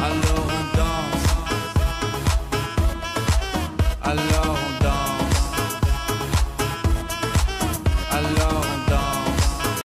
Alors on danse. Alors